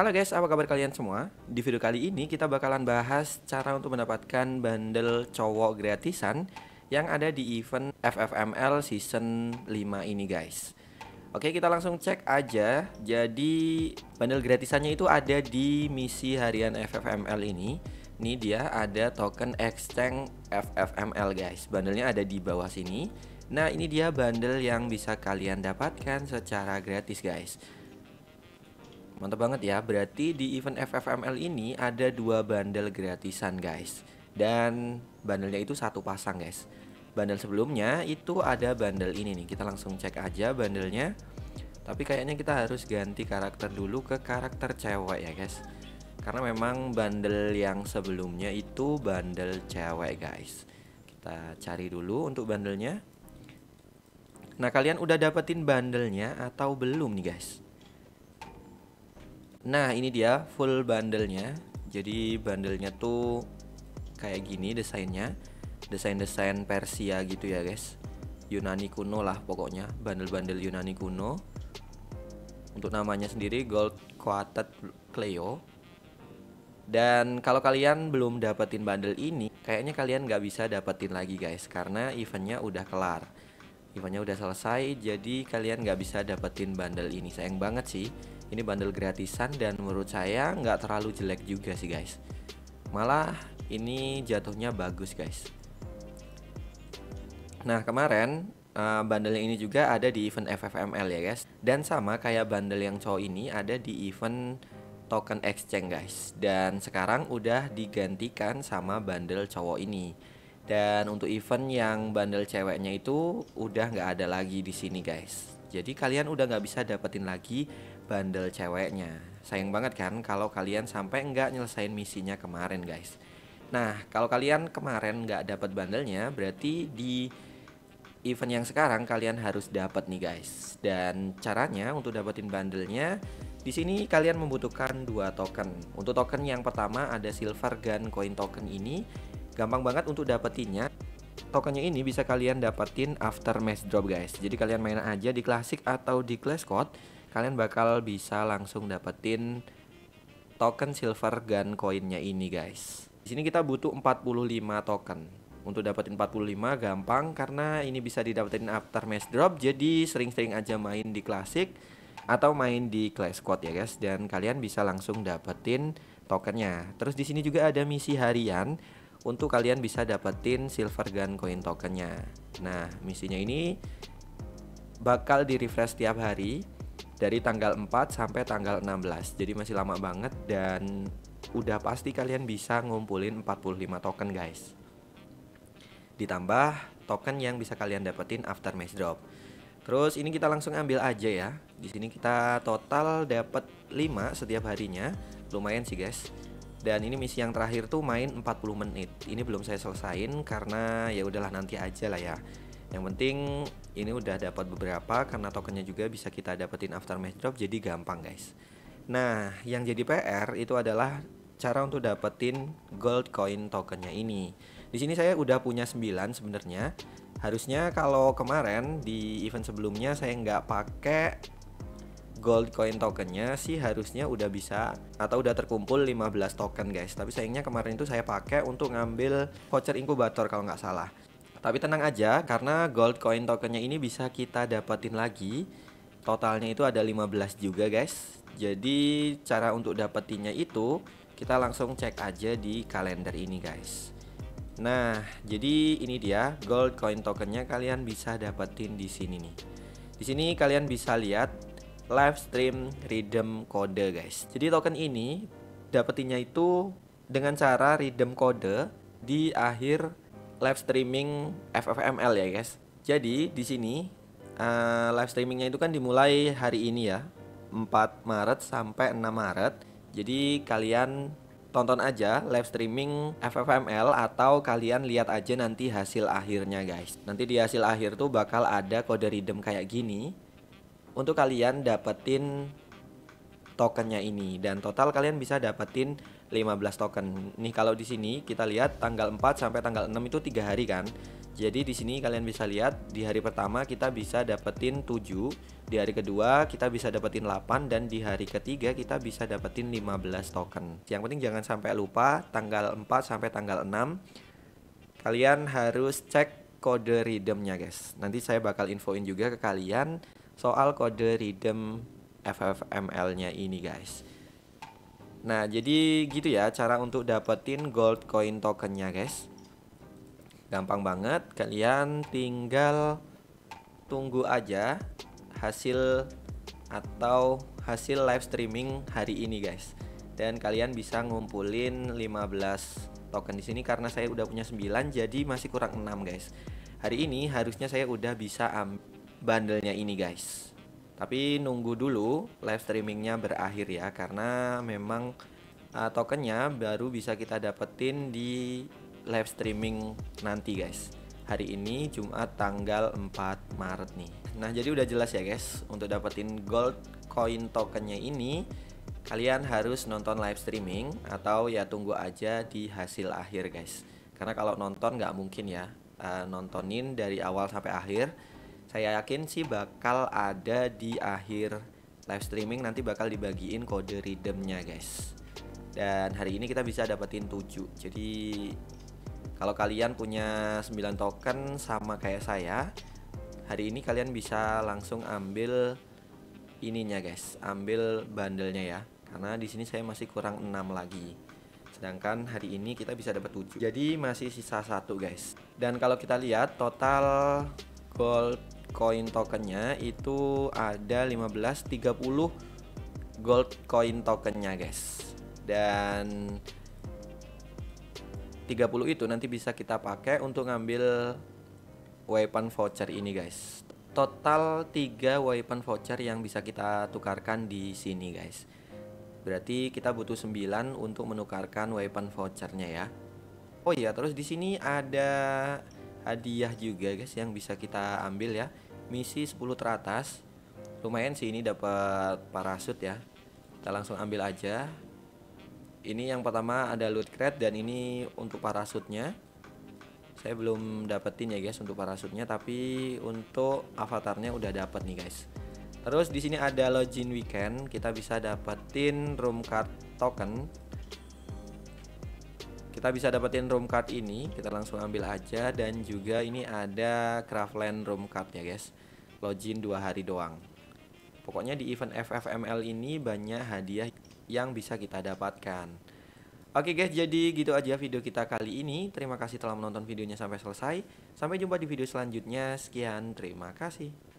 Halo guys, apa kabar kalian semua? Di video kali ini kita bakalan bahas cara untuk mendapatkan bundle cowok gratisan yang ada di event FFML season 5 ini guys. Oke, kita langsung cek aja. Jadi bundle gratisannya itu ada di misi harian FFML ini. Ini dia ada token exchange FFML guys. Bundlenya ada di bawah sini. Nah, ini dia bundle yang bisa kalian dapatkan secara gratis guys. Mantap banget ya, berarti di event FFML ini ada dua bundle gratisan guys. Dan bundlenya itu satu pasang guys. Bundle sebelumnya itu ada bundle ini nih, kita langsung cek aja bundlenya Tapi kayaknya kita harus ganti karakter dulu ke karakter cewek ya guys. Karena memang bundle yang sebelumnya itu bundle cewek guys. Kita cari dulu untuk bundlenya Nah kalian udah dapetin bundlenya atau belum nih guys? Nah ini dia full bundlenya Jadi bundlenya tuh kayak gini desainnya. Desain-desain Persia gitu ya guys. Yunani kuno lah pokoknya. Bundle-bundle Yunani kuno. Untuk namanya sendiri Gold Quoted Cleo. Dan kalau kalian belum dapetin bundle ini Kayaknya kalian nggak bisa dapetin lagi guys. Karena eventnya udah kelar. Eventnya udah selesai Jadi kalian nggak bisa dapetin bundle ini. Sayang banget sih ini bundle gratisan dan menurut saya nggak terlalu jelek juga sih guys. Malah ini jatuhnya bagus guys. Nah kemarin uh, bundle ini juga ada di event FFML ya guys. Dan sama kayak bundle yang cowok ini ada di event token exchange guys. Dan sekarang udah digantikan sama bundle cowok ini. Dan untuk event yang bundle ceweknya itu udah nggak ada lagi di sini guys. Jadi kalian udah nggak bisa dapetin lagi bundle ceweknya. Sayang banget kan kalau kalian sampai nggak nyelesain misinya kemarin guys. Nah kalau kalian kemarin nggak dapat bundlenya berarti di event yang sekarang kalian harus dapat nih guys. Dan caranya untuk dapetin bundlenya di sini kalian membutuhkan dua token. Untuk token yang pertama ada silver gun coin token ini gampang banget untuk dapetinnya tokennya ini bisa kalian dapetin after match drop guys jadi kalian main aja di klasik atau di clash code kalian bakal bisa langsung dapetin token silver gun koinnya ini guys. Di sini kita butuh 45 token. Untuk dapetin 45 gampang karena ini bisa didapetin after match drop jadi sering-sering aja main di klasik atau main di clash code ya guys. Dan kalian bisa langsung dapetin tokennya. Terus di sini juga ada misi harian untuk kalian bisa dapetin silver gun coin tokennya. Nah, misinya ini bakal di refresh tiap hari dari tanggal 4 sampai tanggal 16. Jadi masih lama banget dan udah pasti kalian bisa ngumpulin 45 token, guys. Ditambah token yang bisa kalian dapetin after match drop. Terus ini kita langsung ambil aja ya. Di sini kita total dapat 5 setiap harinya. Lumayan sih, guys dan ini misi yang terakhir tuh main 40 menit ini belum saya selesain karena ya udahlah nanti aja lah ya yang penting ini udah dapat beberapa karena tokennya juga bisa kita dapetin after match drop jadi gampang guys. Nah yang jadi PR itu adalah cara untuk dapetin gold coin tokennya ini. Di sini saya udah punya 9 sebenarnya. Harusnya kalau kemarin di event sebelumnya saya nggak pakai gold coin tokennya sih harusnya udah bisa atau udah terkumpul 15 token guys. Tapi sayangnya kemarin itu saya pakai untuk ngambil voucher inkubator kalau nggak salah tapi tenang aja karena gold coin tokennya ini bisa kita dapetin lagi. Totalnya itu ada 15 juga guys. Jadi cara untuk dapetinnya itu kita langsung cek aja di kalender ini guys. Nah, jadi ini dia gold coin tokennya kalian bisa dapetin di sini nih. Di sini kalian bisa lihat live stream redeem kode guys. Jadi token ini dapetinnya itu dengan cara redeem kode di akhir live streaming FFML ya guys. Jadi di sini uh, live streamingnya itu kan dimulai hari ini ya 4 Maret sampai 6 Maret. Jadi kalian tonton aja live streaming FFML atau kalian lihat aja nanti hasil akhirnya guys. Nanti di hasil akhir tuh bakal ada kode redeem kayak gini. Untuk kalian dapetin tokennya ini dan total kalian bisa dapetin 15 token. Nih kalau di sini kita lihat tanggal 4 sampai tanggal 6 itu tiga hari kan. Jadi di sini kalian bisa lihat di hari pertama kita bisa dapetin 7, di hari kedua kita bisa dapetin 8 dan di hari ketiga kita bisa dapetin 15 token. Yang penting jangan sampai lupa tanggal 4 sampai tanggal 6 kalian harus cek kode redeemnya guys. Nanti saya bakal infoin juga ke kalian soal kode redeem FFML-nya ini guys. Nah, jadi gitu ya cara untuk dapetin gold coin tokennya guys. Gampang banget, kalian tinggal tunggu aja hasil atau hasil live streaming hari ini guys. Dan kalian bisa ngumpulin 15 token di sini karena saya udah punya 9 jadi masih kurang 6 guys. Hari ini harusnya saya udah bisa ambil bandelnya ini guys. Tapi nunggu dulu live streamingnya berakhir ya karena memang uh, tokennya baru bisa kita dapetin di live streaming nanti guys. Hari ini Jumat tanggal 4 Maret nih. Nah jadi udah jelas ya guys Untuk dapetin gold coin tokennya ini Kalian harus nonton live streaming Atau ya tunggu aja di hasil akhir guys. Karena kalau nonton nggak mungkin ya uh, Nontonin dari awal sampai akhir Saya yakin sih bakal ada di akhir live streaming Nanti bakal dibagiin kode redeemnya guys Dan hari ini kita bisa dapetin 7 Jadi kalau kalian punya 9 token sama kayak saya, hari ini kalian bisa langsung ambil ininya guys, ambil bandelnya ya. Karena di sini saya masih kurang 6 lagi. Sedangkan hari ini kita bisa dapat 7. Jadi masih sisa satu guys. Dan kalau kita lihat total gold coin tokennya itu ada 15 30 gold coin tokennya guys. Dan 30 itu nanti bisa kita pakai untuk ngambil weapon voucher ini guys. Total 3 weapon voucher yang bisa kita tukarkan di sini guys. Berarti kita butuh 9 untuk menukarkan weapon vouchernya ya. Oh iya terus di sini ada hadiah juga guys yang bisa kita ambil ya. Misi 10 teratas. Lumayan sih ini dapat parasut ya. Kita langsung ambil aja. Ini yang pertama ada loot crate dan ini untuk parasutnya. Saya belum dapetin ya guys untuk parasutnya tapi untuk avatarnya udah dapet nih guys. Terus di sini ada login weekend. Kita bisa dapetin room card token kita bisa dapetin room card ini kita langsung ambil aja dan juga ini ada craftland room card ya guys login dua hari doang pokoknya di event FFML ini banyak hadiah yang bisa kita dapatkan. Oke guys, jadi gitu aja video kita kali ini. Terima kasih telah menonton videonya sampai selesai. Sampai jumpa di video selanjutnya. Sekian, terima kasih.